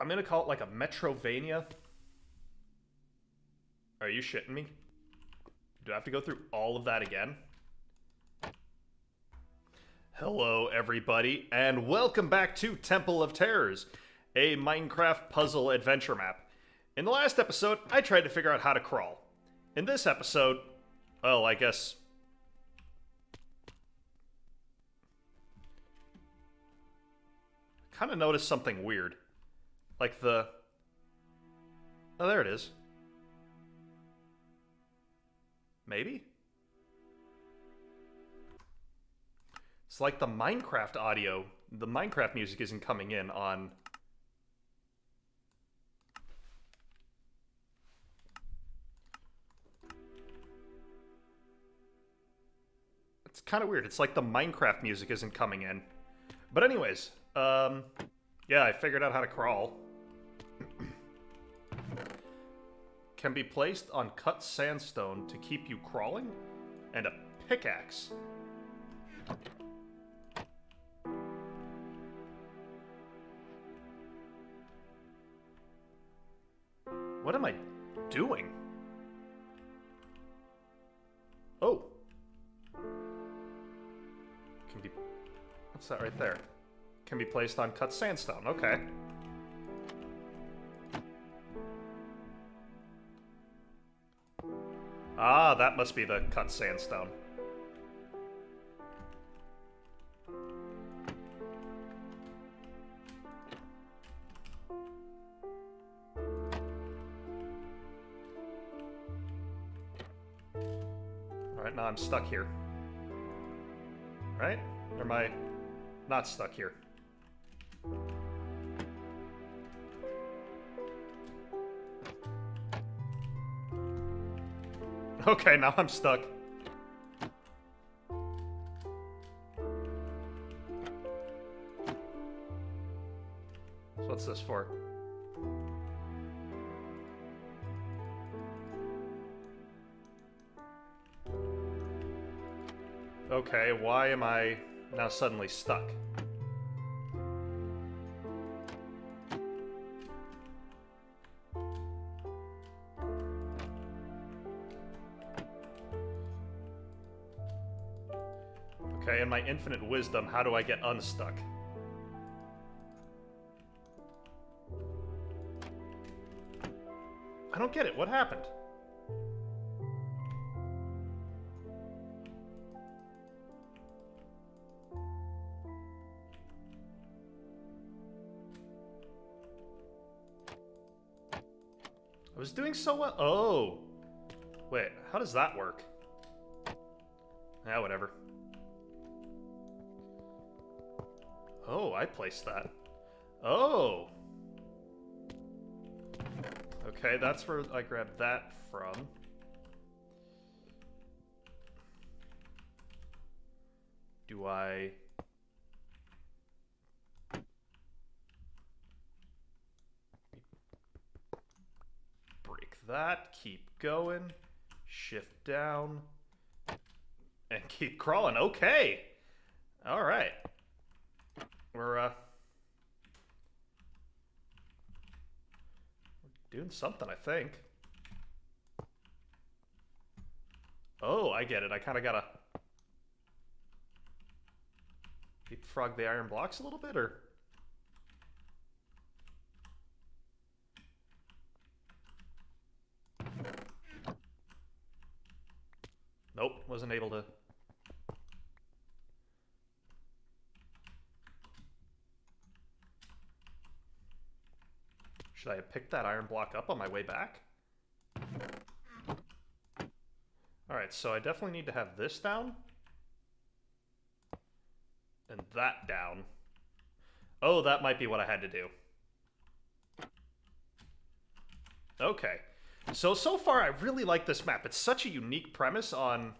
I'm gonna call it like a Metrovania. Are you shitting me? Do I have to go through all of that again? Hello, everybody, and welcome back to Temple of Terrors, a Minecraft puzzle adventure map. In the last episode, I tried to figure out how to crawl. In this episode, well, I guess. I kind of noticed something weird. Like the. Oh, there it is. Maybe? It's like the Minecraft audio. The Minecraft music isn't coming in on. It's kind of weird. It's like the Minecraft music isn't coming in. But anyways, um, yeah, I figured out how to crawl. Can be placed on cut sandstone to keep you crawling, and a pickaxe. What am I doing? Oh. Can be... What's that right there? Can be placed on cut sandstone. Okay. That must be the cut sandstone. Alright, now I'm stuck here. Right? Or am I not stuck here? Okay, now I'm stuck. So what's this for? Okay, why am I now suddenly stuck? Infinite wisdom, how do I get unstuck? I don't get it. What happened? I was doing so well. Oh. Wait, how does that work? Yeah, whatever. Oh, I placed that. Oh! Okay, that's where I grabbed that from. Do I... Break that, keep going, shift down, and keep crawling. Okay! Alright. We're, uh... We're doing something, I think. Oh, I get it. I kind of gotta... Leapfrog the iron blocks a little bit, or... Nope, wasn't able to Should I have picked that iron block up on my way back? Alright, so I definitely need to have this down. And that down. Oh, that might be what I had to do. Okay. So, so far I really like this map. It's such a unique premise on...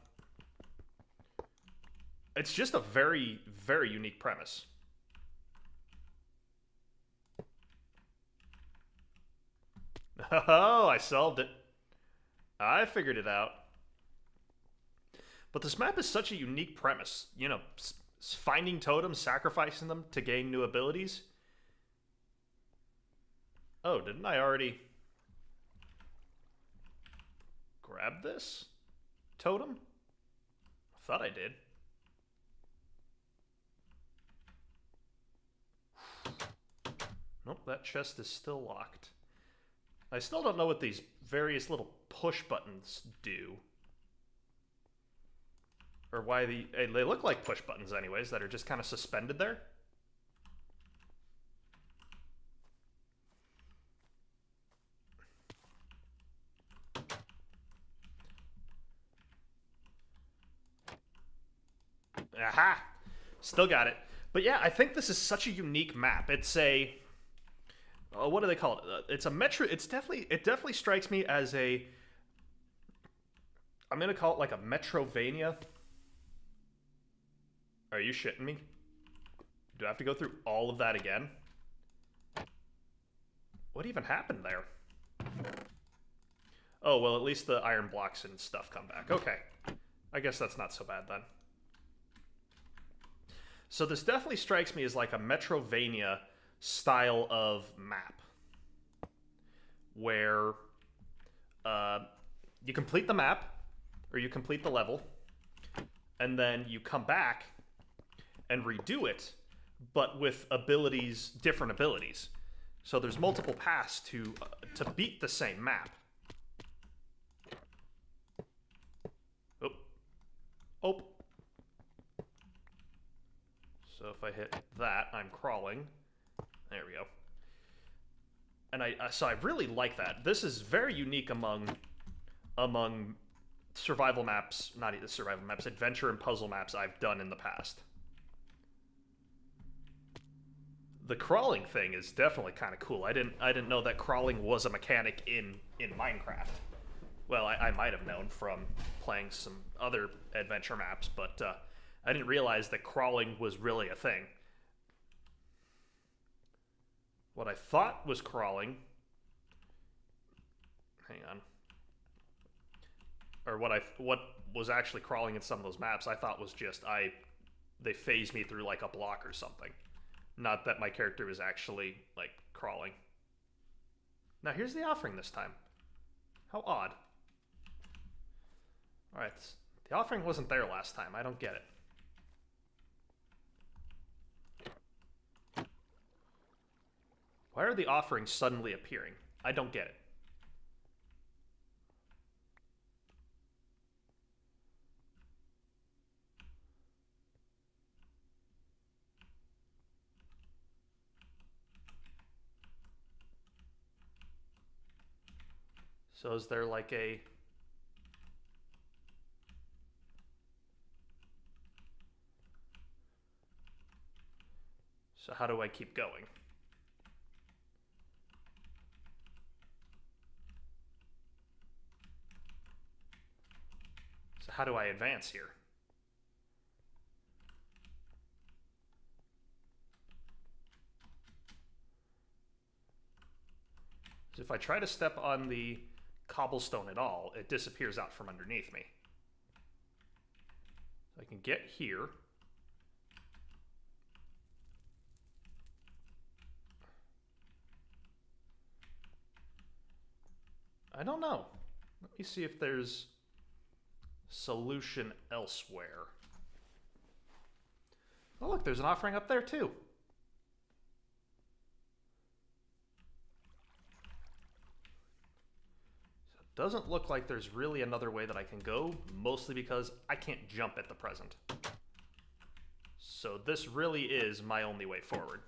It's just a very, very unique premise. Oh, I solved it. I figured it out. But this map is such a unique premise. You know, finding totems, sacrificing them to gain new abilities. Oh, didn't I already grab this totem? I thought I did. Nope, that chest is still locked. I still don't know what these various little push buttons do. Or why the... eh, They look like push buttons anyways, that are just kind of suspended there. Aha! Still got it. But yeah, I think this is such a unique map. It's a uh, what do they call it? Uh, it's a metro. It's definitely it definitely strikes me as a. I'm gonna call it like a Metrovania. Are you shitting me? Do I have to go through all of that again? What even happened there? Oh well, at least the iron blocks and stuff come back. Okay, I guess that's not so bad then. So this definitely strikes me as like a Metrovania style of map where uh, you complete the map or you complete the level and then you come back and redo it but with abilities different abilities. So there's multiple paths to uh, to beat the same map. Oh oh so if I hit that I'm crawling there we go. And I so I really like that. This is very unique among among survival maps, not even survival maps, adventure and puzzle maps I've done in the past. The crawling thing is definitely kind of cool. I didn't I didn't know that crawling was a mechanic in in Minecraft. Well, I, I might have known from playing some other adventure maps, but uh, I didn't realize that crawling was really a thing. What I thought was crawling. Hang on. Or what I what was actually crawling in some of those maps, I thought was just I they phased me through like a block or something. Not that my character was actually like crawling. Now here's the offering this time. How odd. Alright, the offering wasn't there last time. I don't get it. Why are the offerings suddenly appearing? I don't get it. So is there like a So how do I keep going? How do I advance here? So if I try to step on the cobblestone at all, it disappears out from underneath me. So I can get here. I don't know. Let me see if there's solution elsewhere. Oh, look, there's an offering up there too. So it doesn't look like there's really another way that I can go, mostly because I can't jump at the present. So this really is my only way forward.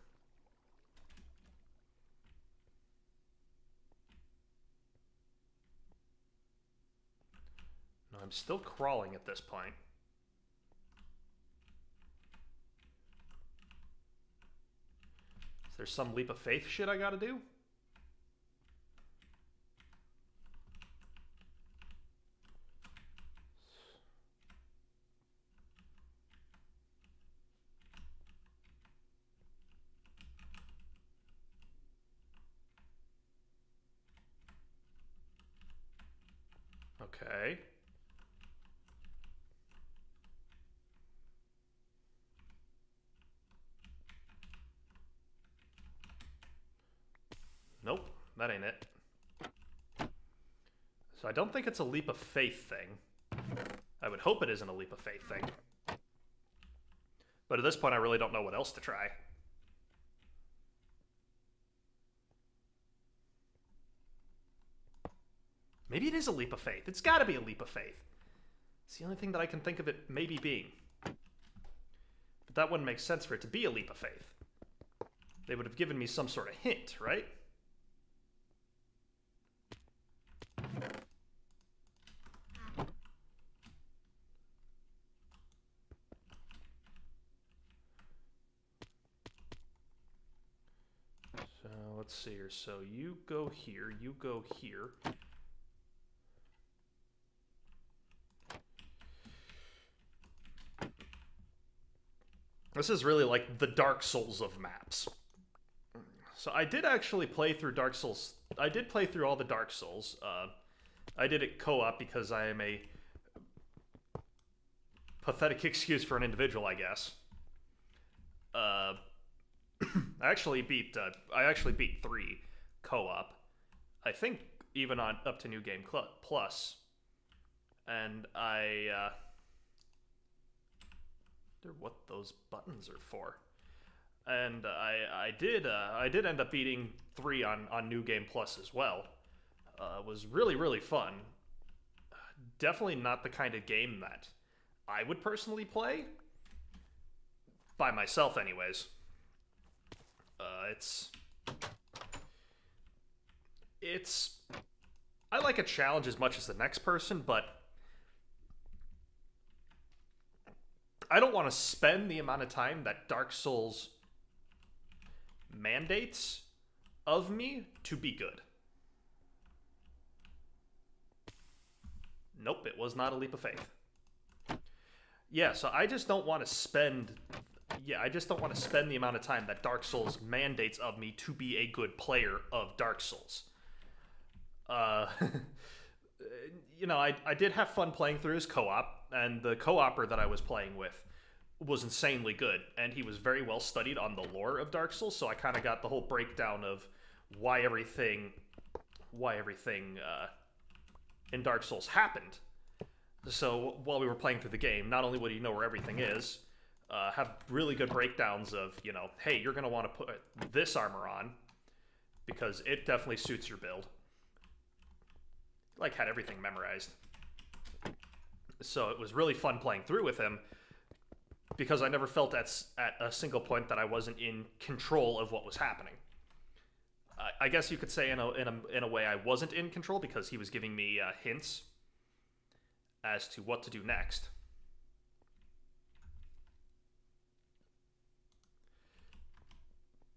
No, I'm still crawling at this point. Is there some leap of faith shit I gotta do? Okay. that ain't it. So I don't think it's a leap of faith thing. I would hope it isn't a leap of faith thing. But at this point, I really don't know what else to try. Maybe it is a leap of faith. It's got to be a leap of faith. It's the only thing that I can think of it maybe being. But that wouldn't make sense for it to be a leap of faith. They would have given me some sort of hint, right? So let's see here. So you go here, you go here. This is really like the Dark Souls of maps. So I did actually play through Dark Souls. I did play through all the Dark Souls. Uh, I did it co-op because I am a pathetic excuse for an individual, I guess. Uh, I actually beat. Uh, I actually beat three co-op. I think even on up to New Game Cl- Plus, and I. Uh, wonder what those buttons are for. And I I did uh, I did end up beating three on on New Game Plus as well. Uh, was really really fun. Definitely not the kind of game that I would personally play by myself, anyways. Uh, it's it's I like a challenge as much as the next person, but I don't want to spend the amount of time that Dark Souls mandates of me to be good. Nope, it was not a leap of faith. Yeah, so I just don't want to spend yeah, I just don't want to spend the amount of time that Dark Souls mandates of me to be a good player of Dark Souls. Uh you know, I, I did have fun playing through his co-op, and the co-opper that I was playing with was insanely good, and he was very well studied on the lore of Dark Souls. So I kind of got the whole breakdown of why everything, why everything uh, in Dark Souls happened. So while we were playing through the game, not only would he know where everything is, uh, have really good breakdowns of you know, hey, you're gonna want to put this armor on because it definitely suits your build like had everything memorized. So it was really fun playing through with him because I never felt at at a single point that I wasn't in control of what was happening. I, I guess you could say in a, in a in a way I wasn't in control because he was giving me uh, hints as to what to do next.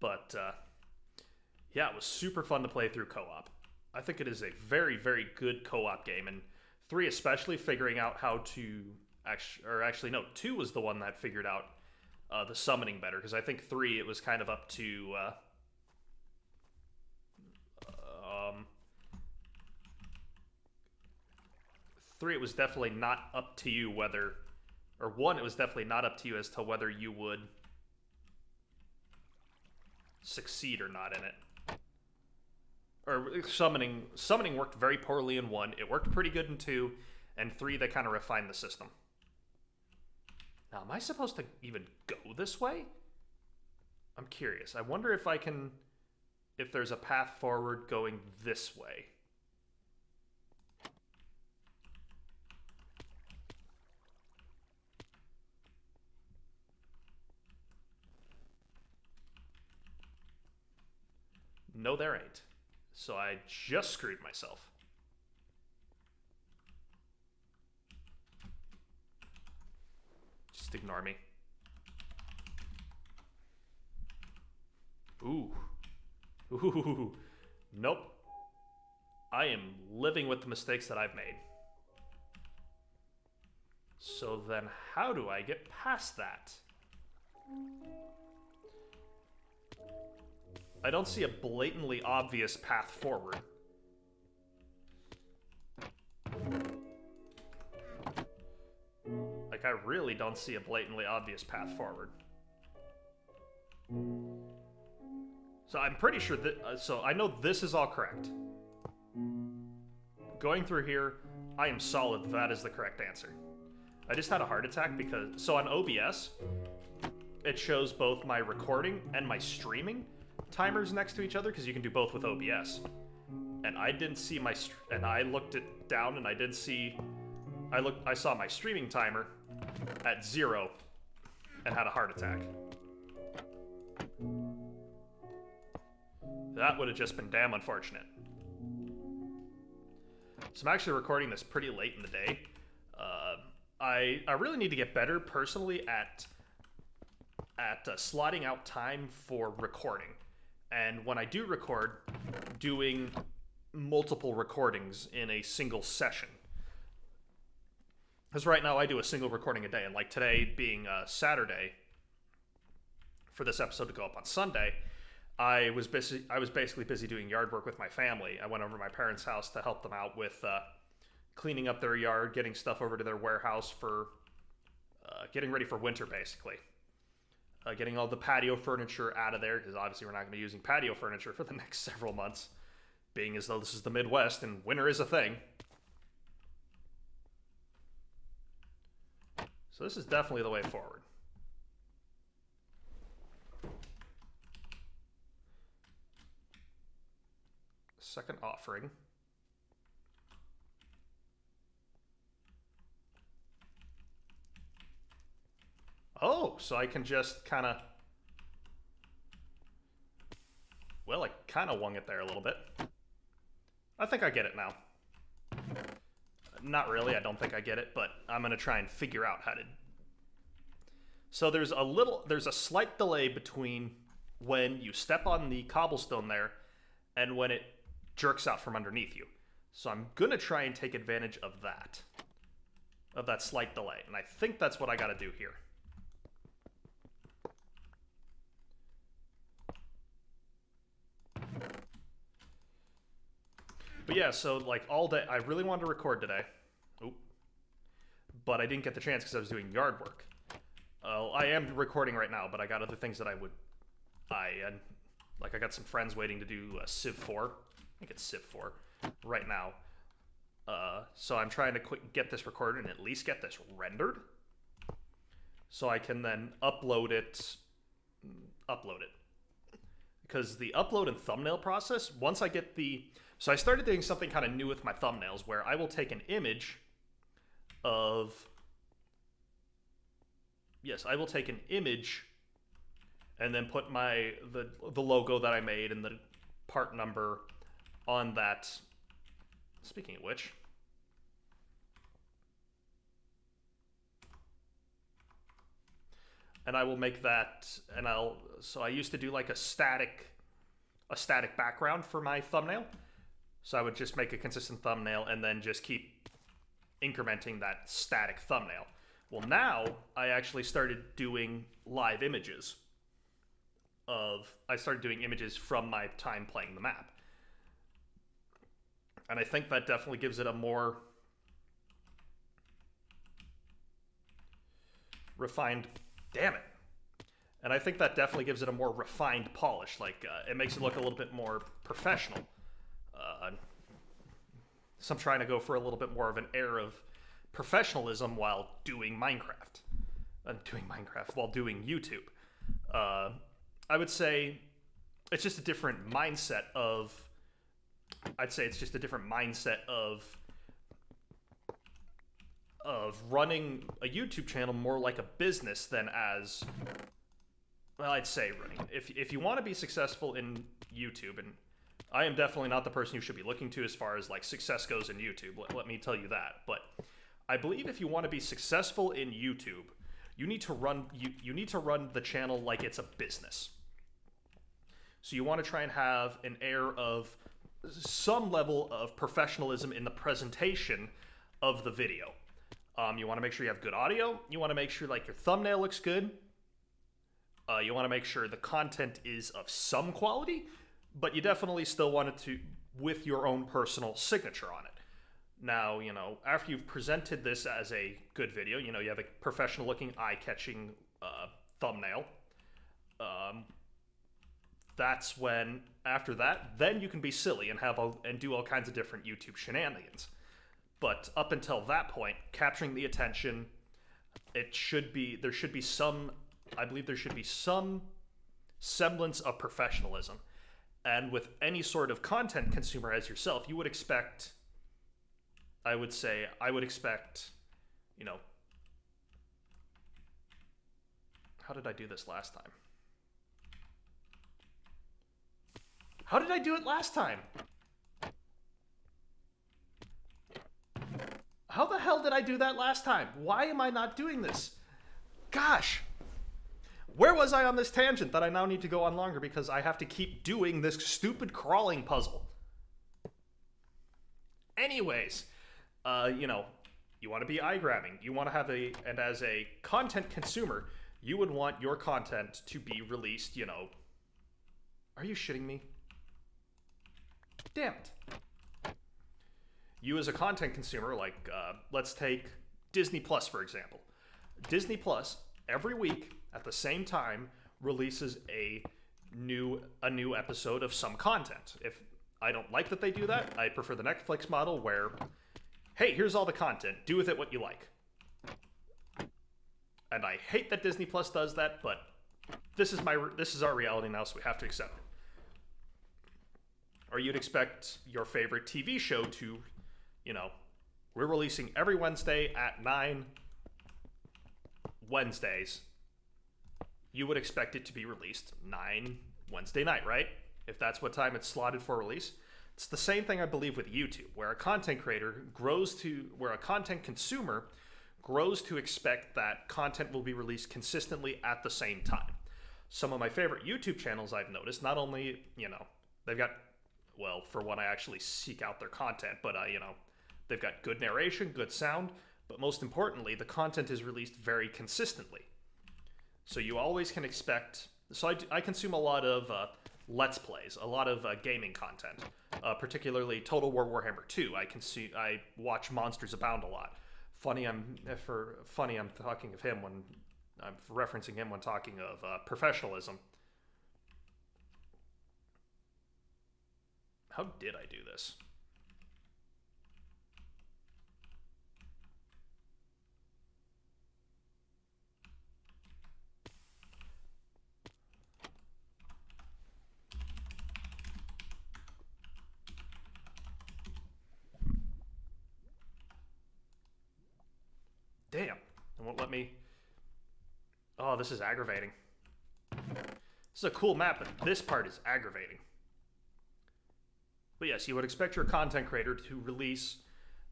But uh, yeah, it was super fun to play through co-op. I think it is a very, very good co-op game, and three especially figuring out how to actually, or actually no, two was the one that figured out uh, the summoning better because I think three it was kind of up to. Uh, um, three it was definitely not up to you whether, or one it was definitely not up to you as to whether you would succeed or not in it or summoning summoning worked very poorly in one. It worked pretty good in two, and three they kind of refined the system. Now, am I supposed to even go this way? I'm curious. I wonder if I can, if there's a path forward going this way. No, there ain't. So I just screwed myself. Just ignore me. Ooh. Ooh. Nope. I am living with the mistakes that I've made. So then how do I get past that? I don't see a blatantly obvious path forward. Like, I really don't see a blatantly obvious path forward. So I'm pretty sure that. Uh, so I know this is all correct. Going through here, I am solid that is the correct answer. I just had a heart attack because. So on OBS, it shows both my recording and my streaming timers next to each other because you can do both with OBS. And I didn't see my. And I looked it down and I didn't see. I looked. I saw my streaming timer at zero and had a heart attack. That would have just been damn unfortunate. So I'm actually recording this pretty late in the day. Uh, I I really need to get better personally at at uh, slotting out time for recording, and when I do record, doing multiple recordings in a single session. Because right now I do a single recording a day, and like today being uh, Saturday, for this episode to go up on Sunday, I was busy. I was basically busy doing yard work with my family. I went over to my parents' house to help them out with uh, cleaning up their yard, getting stuff over to their warehouse for uh, getting ready for winter, basically. Uh, getting all the patio furniture out of there because obviously we're not going to be using patio furniture for the next several months, being as though this is the Midwest and winter is a thing. So this is definitely the way forward. second offering. Oh, so I can just kind of... Well, I kind of wung it there a little bit. I think I get it now. Not really, I don't think I get it, but I'm going to try and figure out how to... So there's a little, there's a slight delay between when you step on the cobblestone there and when it jerks out from underneath you. So I'm going to try and take advantage of that, of that slight delay. And I think that's what I got to do here. But yeah, so like all day, I really wanted to record today. Oop. But I didn't get the chance because I was doing yard work. Uh, I am recording right now, but I got other things that I would. I uh, like I got some friends waiting to do uh, Civ 4 think it's Civ 4 right now. Uh, so I'm trying to get this recorded and at least get this rendered, so I can then upload it. Upload it because the upload and thumbnail process. Once I get the so I started doing something kind of new with my thumbnails where I will take an image of yes, I will take an image and then put my the the logo that I made and the part number on that. Speaking of which, and I will make that and I'll so I used to do like a static a static background for my thumbnail. So I would just make a consistent thumbnail and then just keep incrementing that static thumbnail. Well, now I actually started doing live images of I started doing images from my time playing the map and I think that definitely gives it a more refined. Damn it. And I think that definitely gives it a more refined polish. Like uh, it makes it look a little bit more professional. Uh, so I'm trying to go for a little bit more of an air of professionalism while doing Minecraft. Uh, doing Minecraft while doing YouTube. Uh, I would say it's just a different mindset of I'd say it's just a different mindset of of running a YouTube channel more like a business than as well, I'd say running. If if you want to be successful in YouTube, and I am definitely not the person you should be looking to as far as like success goes in YouTube. Let, let me tell you that. But I believe if you want to be successful in YouTube, you need to run you, you need to run the channel like it's a business. So you want to try and have an air of some level of professionalism in the presentation of the video. Um, you want to make sure you have good audio. You want to make sure like your thumbnail looks good. Uh, you want to make sure the content is of some quality, but you definitely still want it to with your own personal signature on it. Now, you know, after you've presented this as a good video, you know, you have a professional looking, eye catching uh, thumbnail. Um, that's when after that, then you can be silly and have all, and do all kinds of different YouTube shenanigans. But up until that point, capturing the attention, it should be there should be some I believe there should be some semblance of professionalism. And with any sort of content consumer as yourself, you would expect I would say I would expect, you know, how did I do this last time? How did I do it last time? How the hell did I do that last time? Why am I not doing this? Gosh. Where was I on this tangent that I now need to go on longer because I have to keep doing this stupid crawling puzzle? Anyways, uh, you know, you want to be eye grabbing. You want to have a, and as a content consumer, you would want your content to be released, you know. Are you shitting me? Damn it. You, as a content consumer, like, uh, let's take Disney Plus, for example. Disney Plus, every week at the same time, releases a new a new episode of some content. If I don't like that they do that, I prefer the Netflix model where hey, here's all the content. Do with it what you like. And I hate that Disney Plus does that, but this is my this is our reality now, so we have to accept it. Or you'd expect your favorite TV show to, you know, we're releasing every Wednesday at 9 Wednesdays. You would expect it to be released 9 Wednesday night, right? If that's what time it's slotted for release. It's the same thing I believe with YouTube, where a content creator grows to, where a content consumer grows to expect that content will be released consistently at the same time. Some of my favorite YouTube channels I've noticed, not only, you know, they've got, well, for when I actually seek out their content, but, uh, you know, they've got good narration, good sound, but most importantly, the content is released very consistently. So you always can expect, so I, I consume a lot of, uh, let's plays, a lot of uh, gaming content, uh, particularly Total War Warhammer 2. I can see I watch Monsters Abound a lot. Funny, I'm for funny I'm talking of him when I'm referencing him when talking of uh, professionalism. How did I do this? Damn. It won't let me... Oh, this is aggravating. This is a cool map, but this part is aggravating. But yes, you would expect your content creator to release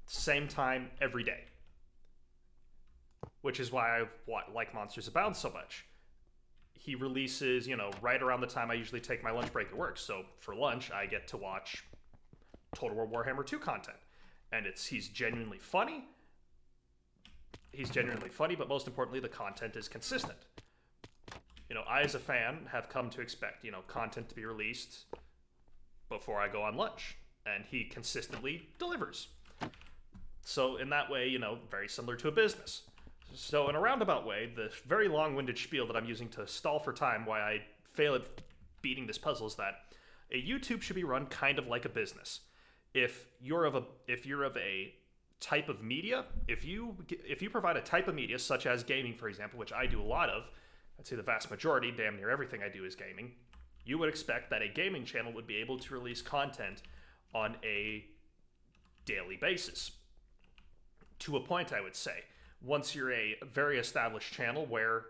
the same time every day. Which is why I like Monsters Abound so much. He releases, you know, right around the time I usually take my lunch break at work. So for lunch, I get to watch Total War Warhammer 2 content. And it's he's genuinely funny he's genuinely funny, but most importantly, the content is consistent. You know, I as a fan have come to expect, you know, content to be released before I go on lunch, and he consistently delivers. So in that way, you know, very similar to a business. So in a roundabout way, the very long-winded spiel that I'm using to stall for time why I fail at beating this puzzle is that a YouTube should be run kind of like a business. If you're of a if you're of a type of media, if you if you provide a type of media such as gaming, for example, which I do a lot of, I'd say the vast majority, damn near everything I do is gaming. You would expect that a gaming channel would be able to release content on a daily basis. To a point, I would say. Once you're a very established channel where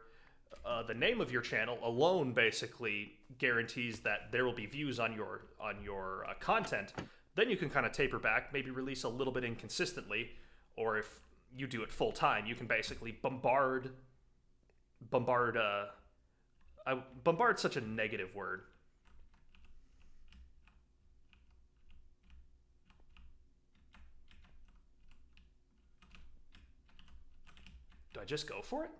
uh, the name of your channel alone basically guarantees that there will be views on your on your uh, content, then you can kind of taper back, maybe release a little bit inconsistently, or if you do it full time, you can basically bombard, bombard. Uh, I, bombard such a negative word. Do I just go for it?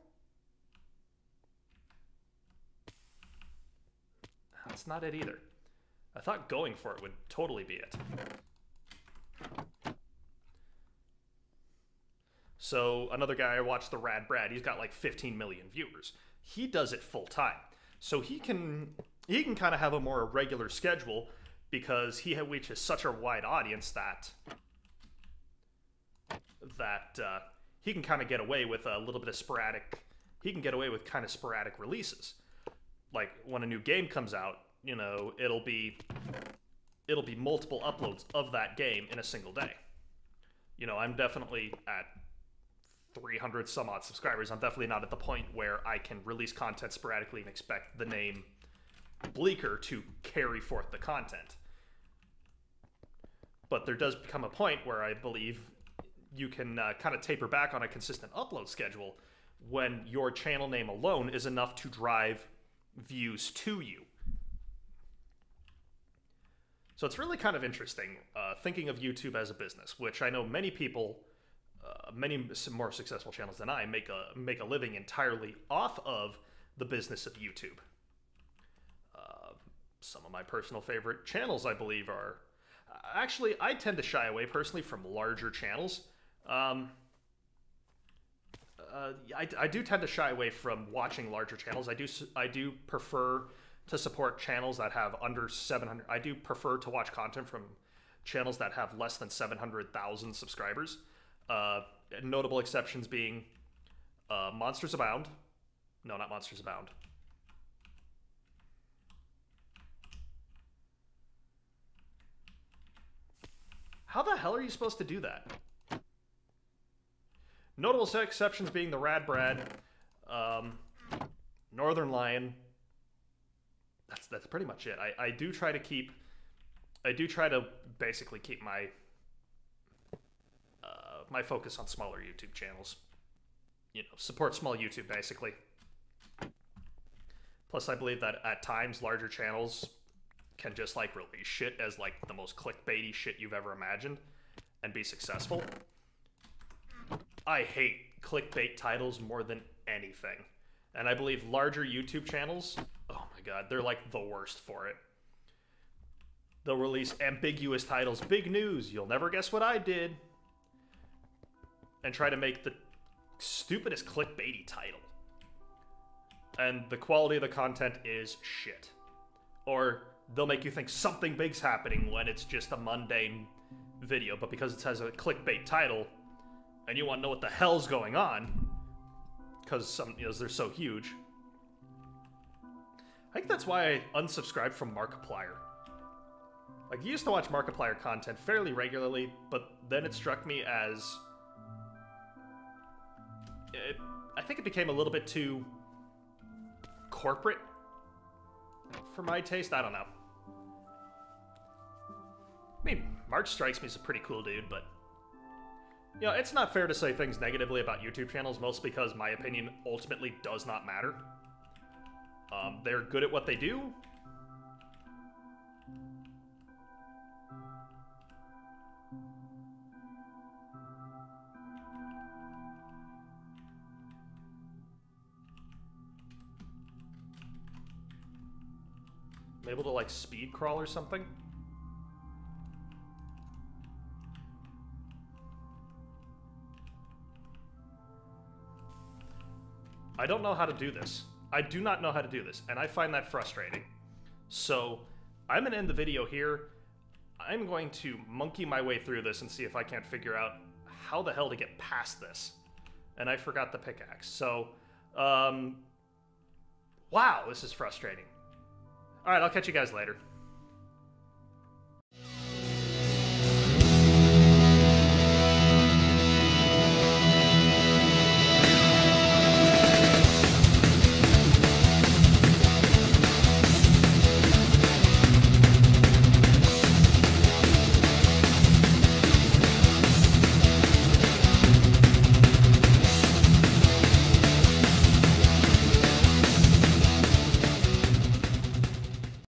That's not it either. I thought going for it would totally be it. So another guy I watched, the Rad Brad, he's got like 15 million viewers. He does it full time. So he can he can kind of have a more regular schedule because he reaches such a wide audience that that uh, he can kind of get away with a little bit of sporadic. He can get away with kind of sporadic releases. Like when a new game comes out, you know, it'll be it'll be multiple uploads of that game in a single day. You know, I'm definitely at 300 some odd subscribers. I'm definitely not at the point where I can release content sporadically and expect the name Bleaker to carry forth the content. But there does become a point where I believe you can uh, kind of taper back on a consistent upload schedule when your channel name alone is enough to drive views to you. So it's really kind of interesting uh, thinking of YouTube as a business, which I know many people, uh, many more successful channels than I, make a make a living entirely off of the business of YouTube. Uh, some of my personal favorite channels, I believe, are actually I tend to shy away personally from larger channels. Um, uh, I, I do tend to shy away from watching larger channels. I do I do prefer to support channels that have under 700. I do prefer to watch content from channels that have less than 700,000 subscribers. Uh, notable exceptions being uh, Monsters Abound. No, not Monsters Abound. How the hell are you supposed to do that? Notable exceptions being the Rad Brad, um, Northernlion, that's that's pretty much it. I, I do try to keep I do try to basically keep my uh, my focus on smaller YouTube channels. You know, support small YouTube basically. Plus, I believe that at times larger channels can just like release shit as like the most clickbaity shit you've ever imagined and be successful. I hate clickbait titles more than anything. And I believe larger YouTube channels, god, they're like the worst for it. They'll release ambiguous titles, big news, you'll never guess what I did, and try to make the stupidest clickbaity title. And the quality of the content is shit. Or they'll make you think something big's happening when it's just a mundane video, but because it has a clickbait title, and you want to know what the hell's going on, because some you know they're so huge. I think that's why I unsubscribed from Markiplier. Like, I used to watch Markiplier content fairly regularly, but then it struck me as... It, I think it became a little bit too corporate for my taste. I don't know. I mean, Mark strikes me as a pretty cool dude, but you know, it's not fair to say things negatively about YouTube channels, mostly because my opinion ultimately does not matter. Um, they're good at what they do. I'm able to like speed crawl or something. I don't know how to do this. I do not know how to do this, and I find that frustrating. So I'm going to end the video here. I'm going to monkey my way through this and see if I can't figure out how the hell to get past this. And I forgot the pickaxe. So, um, wow, this is frustrating. All right, I'll catch you guys later.